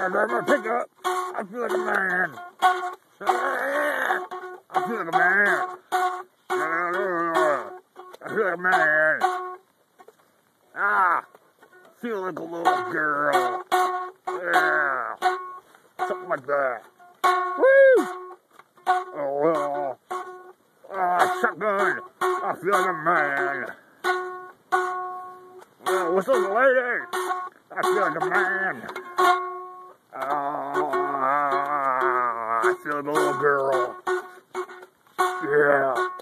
I drive my pickup. I feel like a man. I feel like a man. I feel like a man. Ah, feel like a little girl. Yeah, something like that. Woo! Oh, oh, shotgun. I feel like a man. Oh, what's up, lady? I feel like a man. I feel a little girl. Yeah.